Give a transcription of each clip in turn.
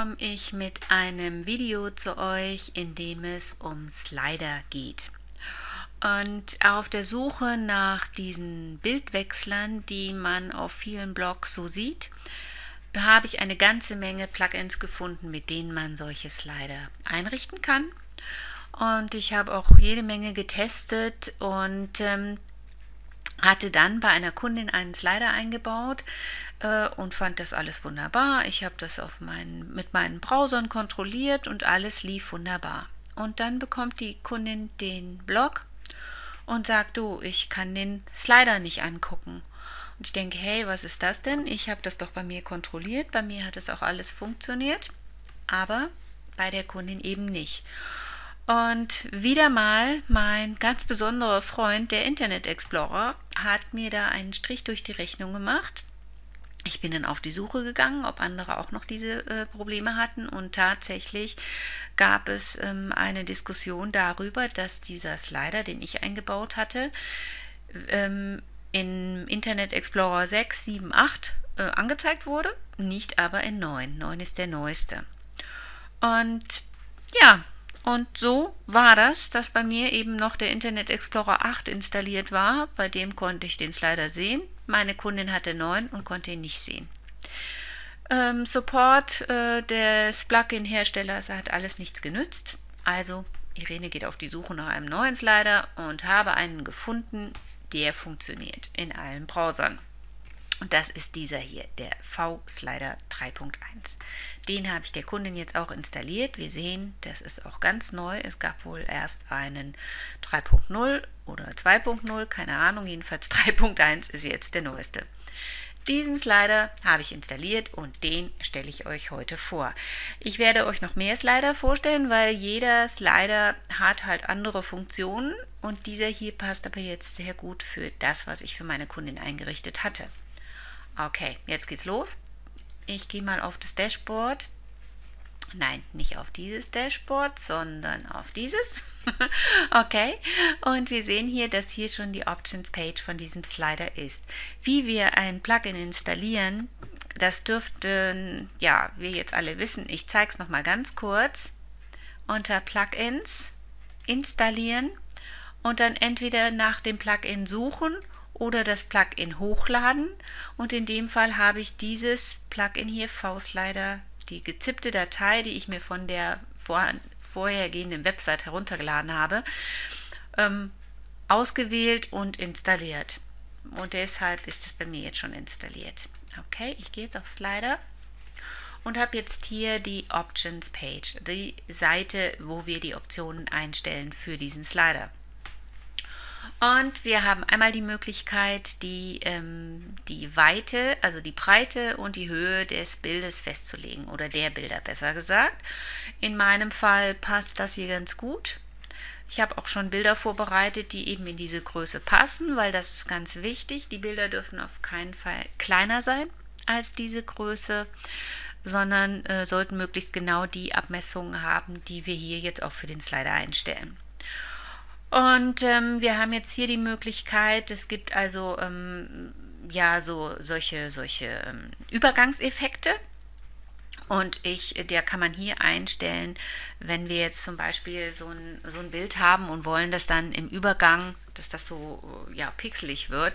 komme ich mit einem Video zu euch, in dem es um Slider geht. Und auf der Suche nach diesen Bildwechslern, die man auf vielen Blogs so sieht, habe ich eine ganze Menge Plugins gefunden, mit denen man solche Slider einrichten kann. Und ich habe auch jede Menge getestet und ähm, hatte dann bei einer Kundin einen Slider eingebaut äh, und fand das alles wunderbar. Ich habe das auf meinen, mit meinen Browsern kontrolliert und alles lief wunderbar. Und dann bekommt die Kundin den Blog und sagt, du, ich kann den Slider nicht angucken. Und ich denke, hey, was ist das denn? Ich habe das doch bei mir kontrolliert, bei mir hat es auch alles funktioniert, aber bei der Kundin eben nicht. Und wieder mal mein ganz besonderer Freund, der Internet Explorer, hat mir da einen Strich durch die Rechnung gemacht. Ich bin dann auf die Suche gegangen, ob andere auch noch diese äh, Probleme hatten und tatsächlich gab es ähm, eine Diskussion darüber, dass dieser Slider, den ich eingebaut hatte, ähm, in Internet Explorer 6, 7, 8 äh, angezeigt wurde, nicht aber in 9. 9 ist der neueste. Und ja, und so war das, dass bei mir eben noch der Internet Explorer 8 installiert war. Bei dem konnte ich den Slider sehen. Meine Kundin hatte 9 und konnte ihn nicht sehen. Ähm, Support äh, des Plugin-Herstellers hat alles nichts genützt. Also Irene geht auf die Suche nach einem neuen Slider und habe einen gefunden, der funktioniert in allen Browsern. Und das ist dieser hier, der V-Slider 3.1. Den habe ich der Kundin jetzt auch installiert. Wir sehen, das ist auch ganz neu. Es gab wohl erst einen 3.0 oder 2.0, keine Ahnung. Jedenfalls 3.1 ist jetzt der neueste. Diesen Slider habe ich installiert und den stelle ich euch heute vor. Ich werde euch noch mehr Slider vorstellen, weil jeder Slider hat halt andere Funktionen und dieser hier passt aber jetzt sehr gut für das, was ich für meine Kundin eingerichtet hatte. Okay, jetzt geht's los. Ich gehe mal auf das Dashboard. Nein, nicht auf dieses Dashboard, sondern auf dieses. okay, und wir sehen hier, dass hier schon die Options Page von diesem Slider ist. Wie wir ein Plugin installieren, das dürften ja wir jetzt alle wissen. Ich zeige es nochmal ganz kurz. Unter Plugins installieren und dann entweder nach dem Plugin suchen oder das Plugin hochladen. Und in dem Fall habe ich dieses Plugin hier, V-Slider, die gezippte Datei, die ich mir von der vor, vorhergehenden Website heruntergeladen habe, ähm, ausgewählt und installiert. Und deshalb ist es bei mir jetzt schon installiert. Okay, ich gehe jetzt auf Slider und habe jetzt hier die Options Page, die Seite, wo wir die Optionen einstellen für diesen Slider. Und wir haben einmal die Möglichkeit, die, ähm, die Weite, also die Breite und die Höhe des Bildes festzulegen oder der Bilder besser gesagt. In meinem Fall passt das hier ganz gut. Ich habe auch schon Bilder vorbereitet, die eben in diese Größe passen, weil das ist ganz wichtig. Die Bilder dürfen auf keinen Fall kleiner sein als diese Größe, sondern äh, sollten möglichst genau die Abmessungen haben, die wir hier jetzt auch für den Slider einstellen. Und ähm, wir haben jetzt hier die Möglichkeit, es gibt also ähm, ja so solche, solche ähm, Übergangseffekte. Und ich, der kann man hier einstellen, wenn wir jetzt zum Beispiel so ein, so ein Bild haben und wollen das dann im Übergang, dass das so ja, pixelig wird,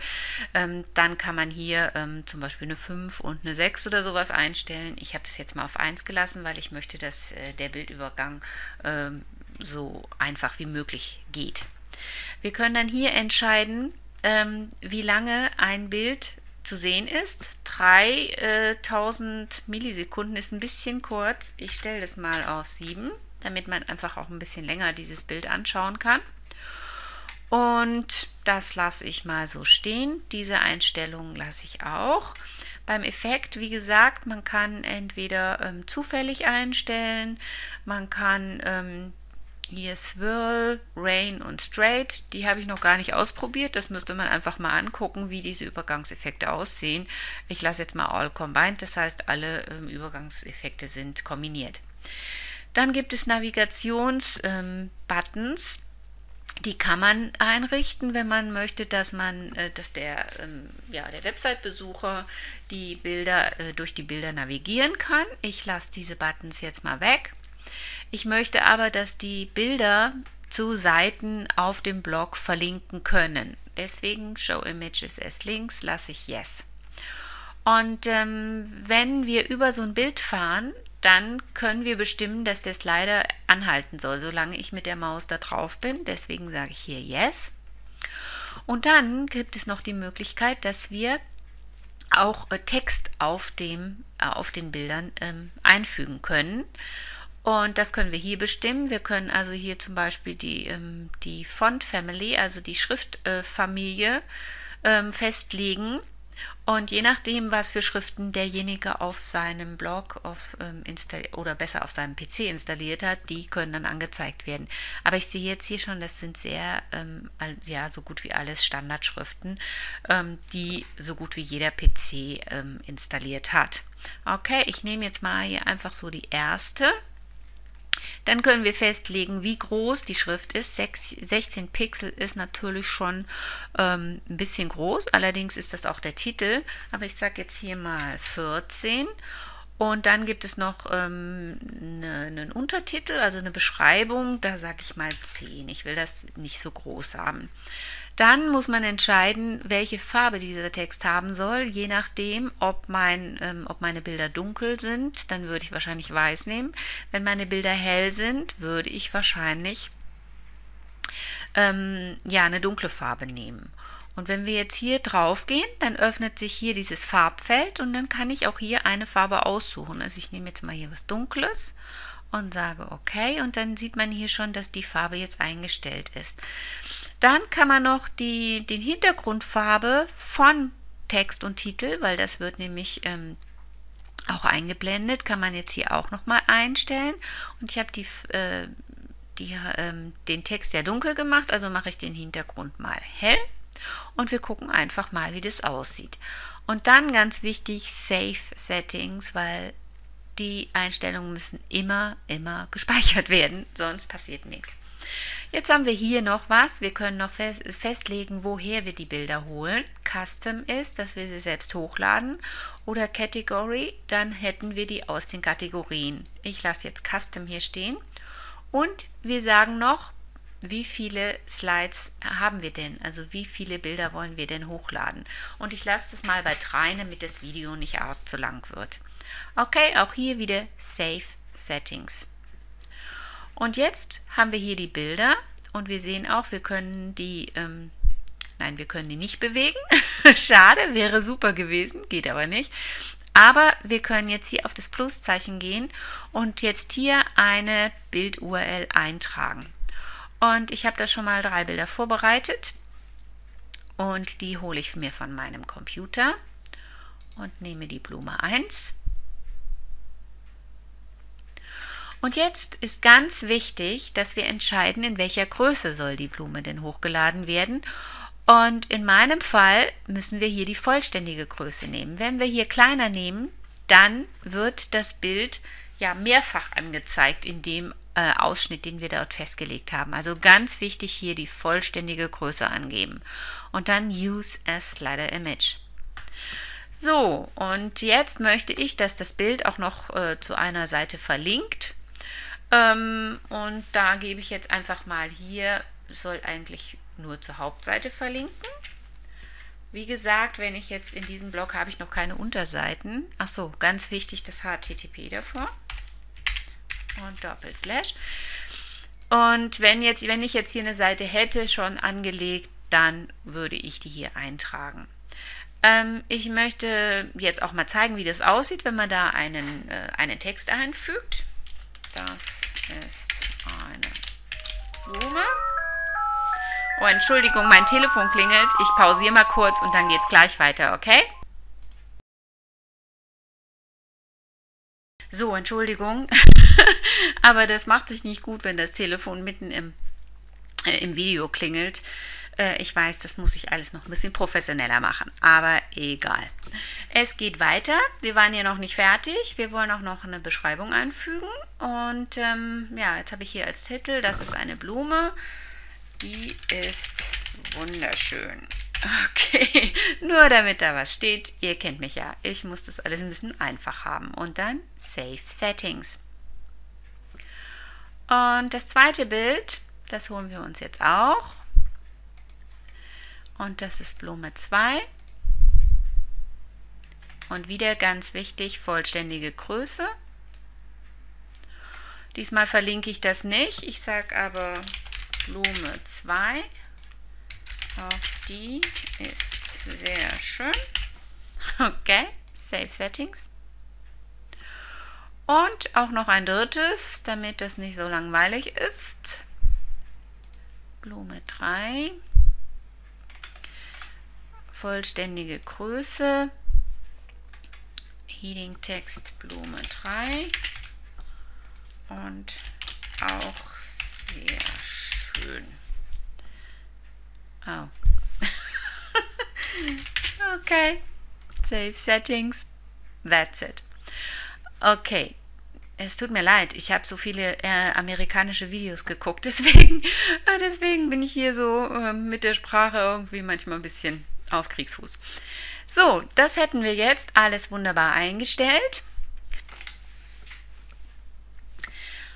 ähm, dann kann man hier ähm, zum Beispiel eine 5 und eine 6 oder sowas einstellen. Ich habe das jetzt mal auf 1 gelassen, weil ich möchte, dass äh, der Bildübergang ähm, so einfach wie möglich geht. Wir können dann hier entscheiden, ähm, wie lange ein Bild zu sehen ist. 3000 Millisekunden ist ein bisschen kurz. Ich stelle das mal auf 7, damit man einfach auch ein bisschen länger dieses Bild anschauen kann. Und das lasse ich mal so stehen. Diese Einstellungen lasse ich auch. Beim Effekt, wie gesagt, man kann entweder ähm, zufällig einstellen, man kann ähm, hier Swirl, Rain und Straight, die habe ich noch gar nicht ausprobiert. Das müsste man einfach mal angucken, wie diese Übergangseffekte aussehen. Ich lasse jetzt mal All Combined, das heißt, alle ähm, Übergangseffekte sind kombiniert. Dann gibt es Navigationsbuttons. Ähm, die kann man einrichten, wenn man möchte, dass man, äh, dass der, ähm, ja, der Website-Besucher die Bilder äh, durch die Bilder navigieren kann. Ich lasse diese Buttons jetzt mal weg. Ich möchte aber, dass die Bilder zu Seiten auf dem Blog verlinken können. Deswegen Show Images as Links lasse ich Yes. Und ähm, wenn wir über so ein Bild fahren, dann können wir bestimmen, dass der Slider anhalten soll, solange ich mit der Maus da drauf bin. Deswegen sage ich hier Yes. Und dann gibt es noch die Möglichkeit, dass wir auch äh, Text auf, dem, äh, auf den Bildern ähm, einfügen können. Und das können wir hier bestimmen. Wir können also hier zum Beispiel die, ähm, die Font Family, also die Schriftfamilie, ähm, festlegen. Und je nachdem, was für Schriften derjenige auf seinem Blog auf, ähm, oder besser auf seinem PC installiert hat, die können dann angezeigt werden. Aber ich sehe jetzt hier schon, das sind sehr, ähm, ja, so gut wie alles Standardschriften, ähm, die so gut wie jeder PC ähm, installiert hat. Okay, ich nehme jetzt mal hier einfach so die erste dann können wir festlegen, wie groß die Schrift ist. 6, 16 Pixel ist natürlich schon ähm, ein bisschen groß. Allerdings ist das auch der Titel. Aber ich sage jetzt hier mal 14. Und dann gibt es noch ähm, ne, einen Untertitel, also eine Beschreibung. Da sage ich mal 10. Ich will das nicht so groß haben. Dann muss man entscheiden, welche Farbe dieser Text haben soll, je nachdem, ob, mein, ähm, ob meine Bilder dunkel sind, dann würde ich wahrscheinlich weiß nehmen. Wenn meine Bilder hell sind, würde ich wahrscheinlich ähm, ja, eine dunkle Farbe nehmen. Und wenn wir jetzt hier drauf gehen, dann öffnet sich hier dieses Farbfeld und dann kann ich auch hier eine Farbe aussuchen. Also ich nehme jetzt mal hier was Dunkles und sage OK und dann sieht man hier schon, dass die Farbe jetzt eingestellt ist. Dann kann man noch die, den Hintergrundfarbe von Text und Titel, weil das wird nämlich ähm, auch eingeblendet, kann man jetzt hier auch nochmal einstellen. Und ich habe die, äh, die, ähm, den Text ja dunkel gemacht, also mache ich den Hintergrund mal hell. Und wir gucken einfach mal, wie das aussieht. Und dann ganz wichtig, Save Settings, weil die Einstellungen müssen immer, immer gespeichert werden, sonst passiert nichts. Jetzt haben wir hier noch was. Wir können noch festlegen, woher wir die Bilder holen. Custom ist, dass wir sie selbst hochladen. Oder Category, dann hätten wir die aus den Kategorien. Ich lasse jetzt Custom hier stehen. Und wir sagen noch, wie viele Slides haben wir denn? Also wie viele Bilder wollen wir denn hochladen? Und ich lasse das mal bei drei, damit das Video nicht zu lang wird. Okay, auch hier wieder Save Settings. Und jetzt haben wir hier die Bilder und wir sehen auch, wir können die, ähm, nein, wir können die nicht bewegen. Schade, wäre super gewesen, geht aber nicht. Aber wir können jetzt hier auf das Pluszeichen gehen und jetzt hier eine Bild-URL eintragen. Und ich habe da schon mal drei Bilder vorbereitet und die hole ich mir von meinem Computer und nehme die Blume 1 Und jetzt ist ganz wichtig, dass wir entscheiden, in welcher Größe soll die Blume denn hochgeladen werden. Und in meinem Fall müssen wir hier die vollständige Größe nehmen. Wenn wir hier kleiner nehmen, dann wird das Bild ja mehrfach angezeigt in dem äh, Ausschnitt, den wir dort festgelegt haben. Also ganz wichtig hier die vollständige Größe angeben. Und dann Use as Slider Image. So, und jetzt möchte ich, dass das Bild auch noch äh, zu einer Seite verlinkt. Ähm, und da gebe ich jetzt einfach mal hier, soll eigentlich nur zur Hauptseite verlinken. Wie gesagt, wenn ich jetzt in diesem Blog habe ich noch keine Unterseiten. Ach so, ganz wichtig das HTTP davor und Doppelslash. Und wenn jetzt, wenn ich jetzt hier eine Seite hätte schon angelegt, dann würde ich die hier eintragen. Ähm, ich möchte jetzt auch mal zeigen, wie das aussieht, wenn man da einen, äh, einen Text einfügt. Das ist eine Blume. Oh, Entschuldigung, mein Telefon klingelt. Ich pausiere mal kurz und dann geht es gleich weiter, okay? So, Entschuldigung. Aber das macht sich nicht gut, wenn das Telefon mitten im, äh, im Video klingelt. Äh, ich weiß, das muss ich alles noch ein bisschen professioneller machen, aber egal. Es geht weiter. Wir waren hier noch nicht fertig. Wir wollen auch noch eine Beschreibung einfügen. Und ähm, ja, jetzt habe ich hier als Titel, das ist eine Blume. Die ist wunderschön. Okay, nur damit da was steht. Ihr kennt mich ja. Ich muss das alles ein bisschen einfach haben. Und dann Save Settings. Und das zweite Bild, das holen wir uns jetzt auch. Und das ist Blume 2. Und wieder ganz wichtig, vollständige Größe. Diesmal verlinke ich das nicht. Ich sage aber Blume 2. Auch die ist sehr schön. Okay, Save Settings. Und auch noch ein drittes, damit das nicht so langweilig ist. Blume 3. Vollständige Größe. Heating Text Blume 3. Und auch sehr schön. Oh. okay. Save Settings. That's it. Okay. Es tut mir leid, ich habe so viele äh, amerikanische Videos geguckt, deswegen, äh, deswegen bin ich hier so äh, mit der Sprache irgendwie manchmal ein bisschen auf Kriegsfuß. So, das hätten wir jetzt alles wunderbar eingestellt.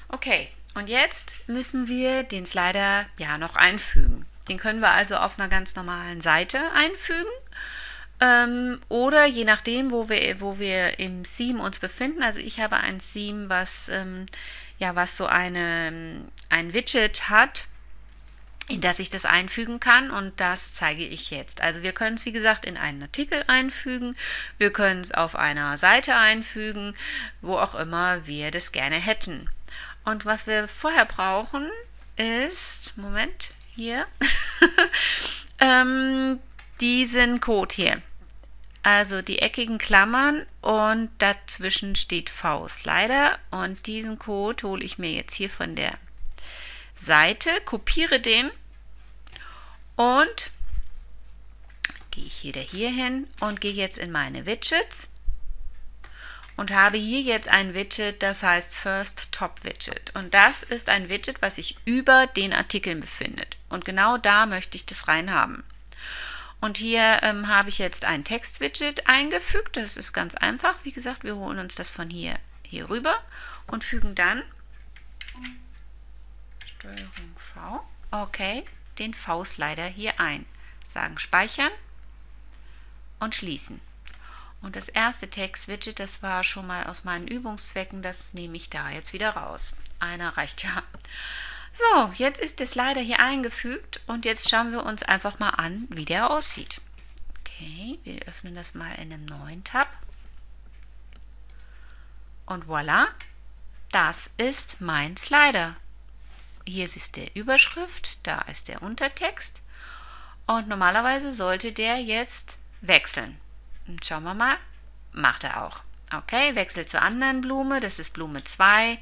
Okay, und jetzt müssen wir den Slider ja noch einfügen. Den können wir also auf einer ganz normalen Seite einfügen. Ähm, oder je nachdem, wo wir, wo wir im Theme uns befinden. Also ich habe ein Theme, was, ähm, ja, was so eine, ein Widget hat, in das ich das einfügen kann und das zeige ich jetzt. Also wir können es wie gesagt in einen Artikel einfügen, wir können es auf einer Seite einfügen, wo auch immer wir das gerne hätten. Und was wir vorher brauchen ist, Moment, hier, ähm, diesen Code hier. Also die eckigen Klammern und dazwischen steht V-Slider und diesen Code hole ich mir jetzt hier von der Seite, kopiere den und gehe ich wieder hier hin und gehe jetzt in meine Widgets und habe hier jetzt ein Widget, das heißt First Top Widget. Und das ist ein Widget, was sich über den Artikeln befindet. Und genau da möchte ich das reinhaben. Und hier ähm, habe ich jetzt ein Text-Widget eingefügt. Das ist ganz einfach. Wie gesagt, wir holen uns das von hier, hier rüber und fügen dann Steuerung V, okay, den V-Slider hier ein. Sagen Speichern und schließen. Und das erste Text-Widget, das war schon mal aus meinen Übungszwecken, das nehme ich da jetzt wieder raus. Einer reicht ja. So, jetzt ist der Slider hier eingefügt und jetzt schauen wir uns einfach mal an, wie der aussieht. Okay, wir öffnen das mal in einem neuen Tab. Und voilà, das ist mein Slider. Hier ist der Überschrift, da ist der Untertext und normalerweise sollte der jetzt wechseln. Und schauen wir mal, macht er auch. Okay, Wechsel zur anderen Blume, das ist Blume 2.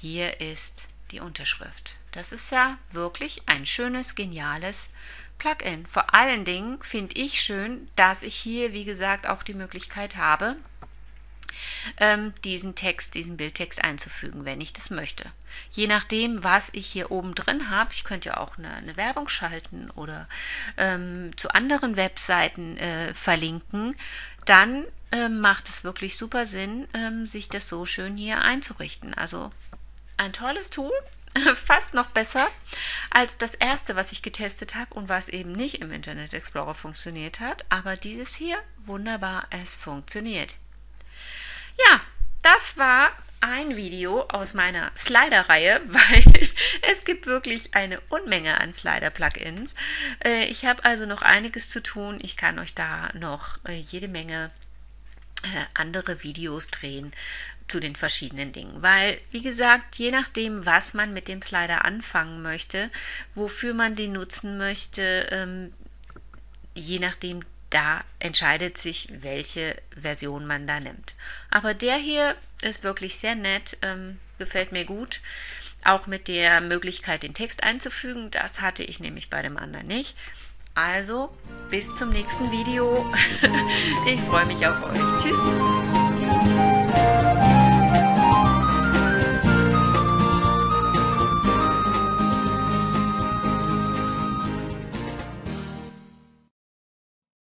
Hier ist die Unterschrift. Das ist ja wirklich ein schönes, geniales Plugin. Vor allen Dingen finde ich schön, dass ich hier, wie gesagt, auch die Möglichkeit habe, diesen Text, diesen Bildtext einzufügen, wenn ich das möchte. Je nachdem, was ich hier oben drin habe, ich könnte ja auch eine, eine Werbung schalten oder ähm, zu anderen Webseiten äh, verlinken, dann äh, macht es wirklich super Sinn, ähm, sich das so schön hier einzurichten. Also ein tolles Tool, fast noch besser als das erste, was ich getestet habe und was eben nicht im Internet Explorer funktioniert hat. Aber dieses hier, wunderbar, es funktioniert. Ja, das war ein Video aus meiner Slider-Reihe, weil es gibt wirklich eine Unmenge an Slider-Plugins. Äh, ich habe also noch einiges zu tun. Ich kann euch da noch äh, jede Menge äh, andere Videos drehen zu den verschiedenen Dingen, weil wie gesagt, je nachdem, was man mit dem Slider anfangen möchte, wofür man den nutzen möchte, ähm, je nachdem da entscheidet sich, welche Version man da nimmt. Aber der hier ist wirklich sehr nett, ähm, gefällt mir gut. Auch mit der Möglichkeit, den Text einzufügen. Das hatte ich nämlich bei dem anderen nicht. Also, bis zum nächsten Video. ich freue mich auf euch. Tschüss.